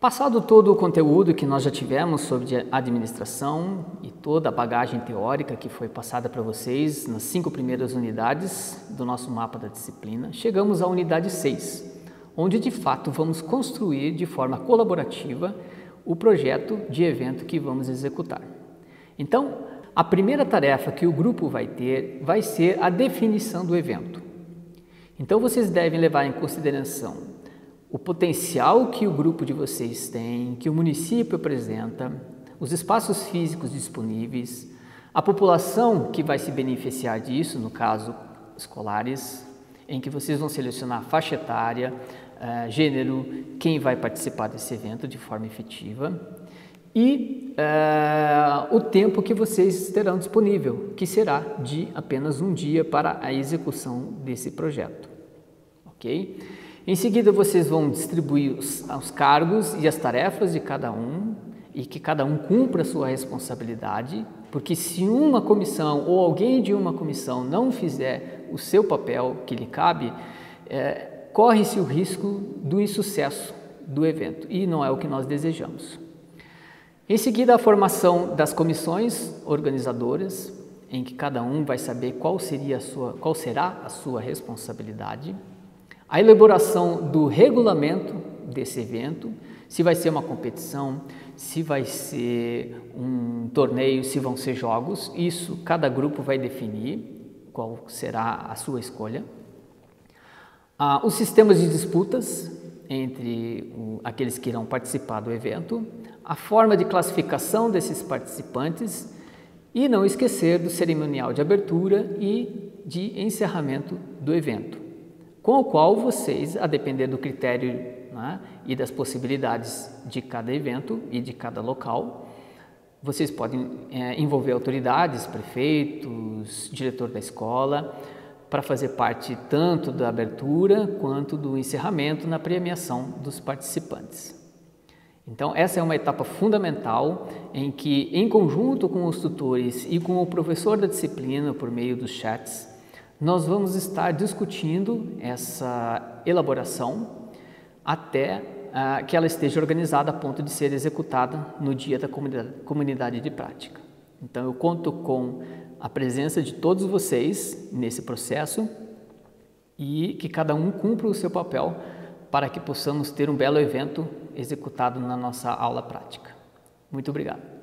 Passado todo o conteúdo que nós já tivemos sobre administração e toda a bagagem teórica que foi passada para vocês nas cinco primeiras unidades do nosso mapa da disciplina, chegamos à unidade 6, onde de fato vamos construir de forma colaborativa o projeto de evento que vamos executar. Então, a primeira tarefa que o grupo vai ter vai ser a definição do evento. Então, vocês devem levar em consideração o potencial que o grupo de vocês tem, que o município apresenta, os espaços físicos disponíveis, a população que vai se beneficiar disso, no caso, escolares, em que vocês vão selecionar faixa etária, uh, gênero, quem vai participar desse evento de forma efetiva e uh, o tempo que vocês terão disponível, que será de apenas um dia para a execução desse projeto. Ok? Em seguida, vocês vão distribuir os, os cargos e as tarefas de cada um e que cada um cumpra a sua responsabilidade, porque se uma comissão ou alguém de uma comissão não fizer o seu papel que lhe cabe, é, corre-se o risco do insucesso do evento e não é o que nós desejamos. Em seguida, a formação das comissões organizadoras, em que cada um vai saber qual, seria a sua, qual será a sua responsabilidade a elaboração do regulamento desse evento, se vai ser uma competição, se vai ser um torneio, se vão ser jogos, isso cada grupo vai definir qual será a sua escolha. Ah, os sistemas de disputas entre o, aqueles que irão participar do evento, a forma de classificação desses participantes e não esquecer do cerimonial de abertura e de encerramento do evento com o qual vocês, a depender do critério né, e das possibilidades de cada evento e de cada local, vocês podem é, envolver autoridades, prefeitos, diretor da escola, para fazer parte tanto da abertura quanto do encerramento na premiação dos participantes. Então, essa é uma etapa fundamental em que, em conjunto com os tutores e com o professor da disciplina, por meio dos chats, nós vamos estar discutindo essa elaboração até uh, que ela esteja organizada a ponto de ser executada no dia da comunidade de prática. Então, eu conto com a presença de todos vocês nesse processo e que cada um cumpra o seu papel para que possamos ter um belo evento executado na nossa aula prática. Muito obrigado.